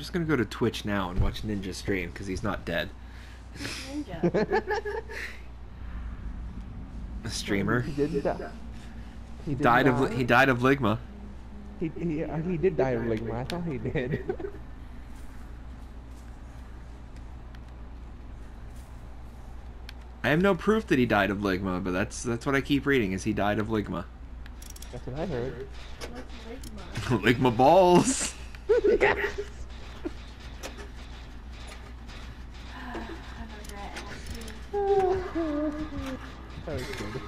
just gonna go to Twitch now and watch Ninja stream because he's not dead. Ninja. A streamer. He did die. He did Died of die. li- he died of ligma. He, he, uh, he did die of ligma. I thought he did. I have no proof that he died of ligma, but that's that's what I keep reading is he died of ligma. That's what I heard. What's Ligma? ligma balls. yes. I regret asking. That was good.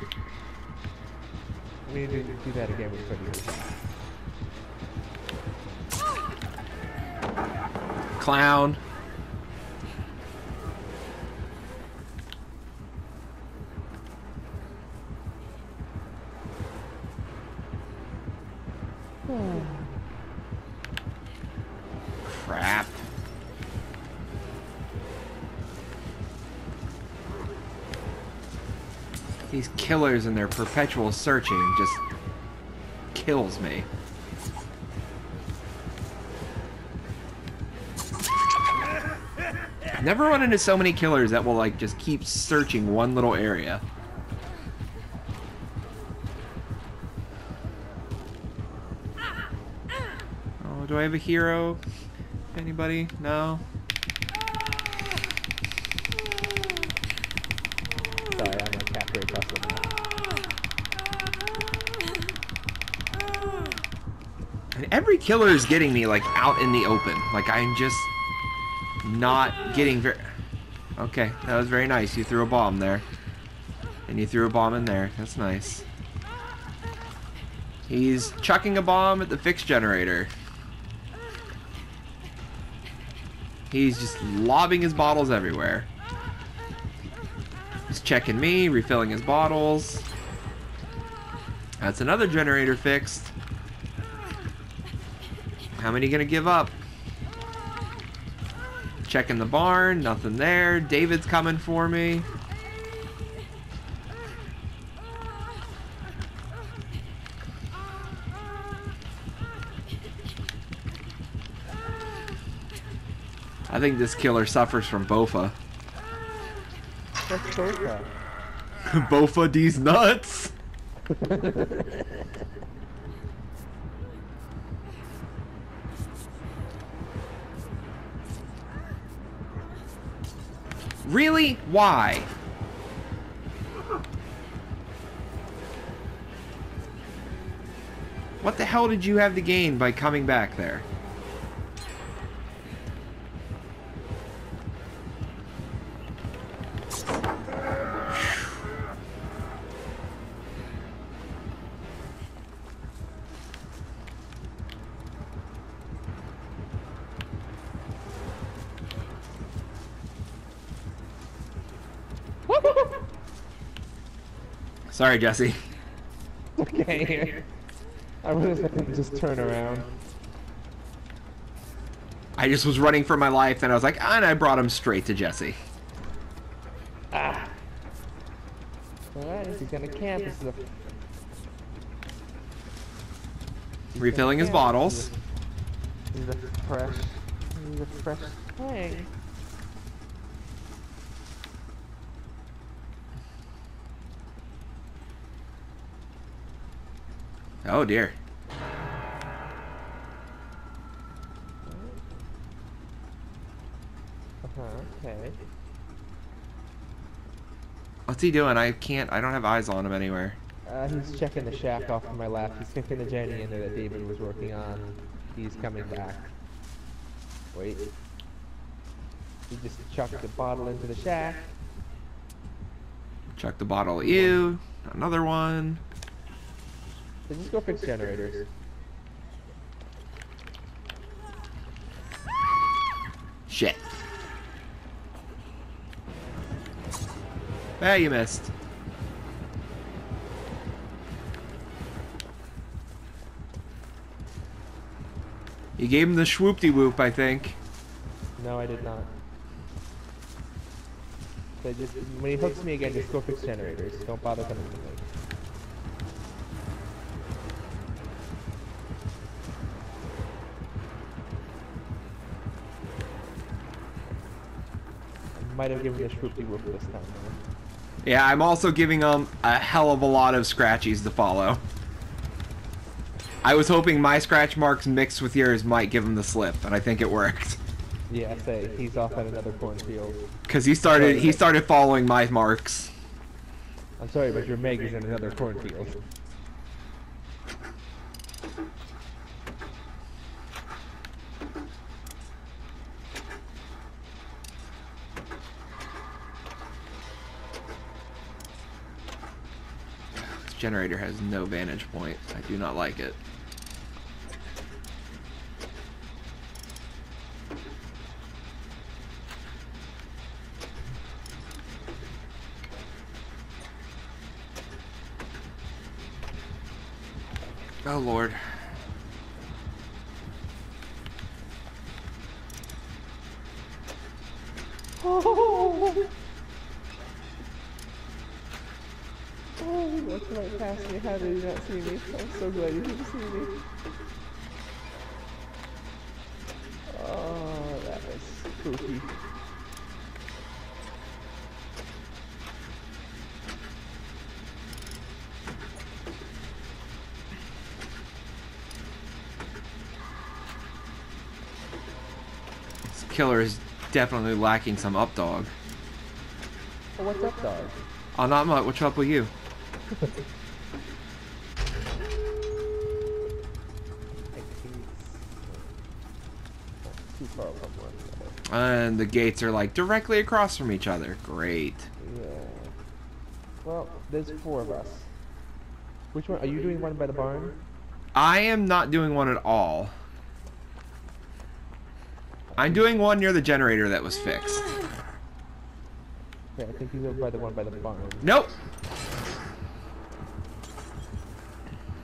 Need to do that again with Freddy. Clown. These killers and their perpetual searching just kills me. Never run into so many killers that will like just keep searching one little area. Oh, do I have a hero? Anybody? No? Every killer is getting me like out in the open. Like I'm just not getting very. Okay, that was very nice. You threw a bomb there, and you threw a bomb in there. That's nice. He's chucking a bomb at the fixed generator. He's just lobbing his bottles everywhere. He's checking me, refilling his bottles. That's another generator fixed. How many gonna give up? Checking the barn, nothing there. David's coming for me. I think this killer suffers from Bofa. That's Bofa. Bofa these nuts. Really? Why? What the hell did you have to gain by coming back there? Sorry, Jesse. okay. I was just turn around. I just was running for my life, and I was like, ah, and I brought him straight to Jesse. Ah. Alright, he's gonna camp. This is a... Refilling his bottles. This is a fresh... This is a fresh thing. Oh dear. Uh-huh, okay. What's he doing? I can't. I don't have eyes on him anywhere. Uh, he's checking the shack off to my left. He's kicking the Jenny in there that David was working on. He's coming back. Wait. He just chucked the bottle into the shack. Chuck the bottle at you. Another one. So just go fix generators. Shit. Ah, you missed. You gave him the swoopty whoop, I think. No, I did not. So just when he hooks me again, just go fix generators. Don't bother coming to me. Might have given the Shroopy whoop this time. Yeah, I'm also giving them a hell of a lot of scratchies to follow. I was hoping my scratch marks mixed with yours might give him the slip, and I think it worked. Yeah, say he's off at another cornfield. Cause he started he started following my marks. I'm sorry, but your Meg is in another cornfield. Generator has no vantage point. I do not like it. Oh lord. Oh, oh, he walked right past me. How did you not see me? I'm so glad you didn't see me. Oh, that was spooky. This killer is definitely lacking some up dog. Oh, what's up, dog? Oh, not much. What's up with you? And the gates are like directly across from each other. Great. Yeah. Well, there's four of us. Which one? Are you doing one by the barn? I am not doing one at all. I'm doing one near the generator that was fixed. Yeah, I think he's over by the one by the barn. Nope.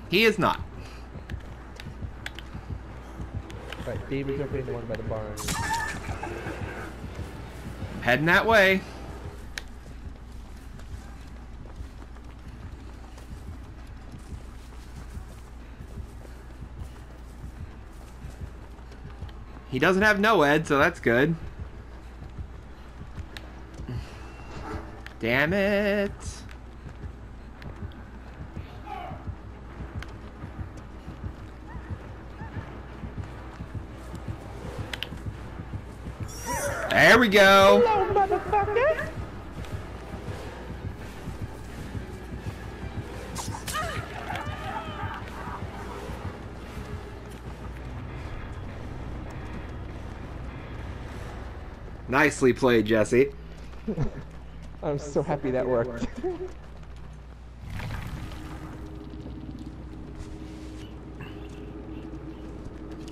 He is not. Right, David's the one by the barn. Heading that way. He doesn't have NOED, so that's good. Damn it. There we go. Hello, motherfucker! Nicely played, Jesse. I'm so happy that worked.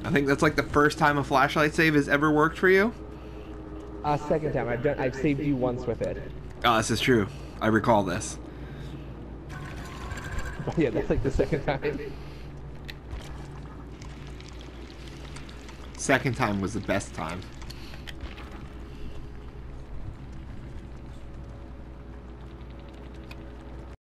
I think that's like the first time a flashlight save has ever worked for you. Uh, second time. I've done. I've saved you once with it. Oh, this is true. I recall this. yeah, that's like the second time. Second time was the best time.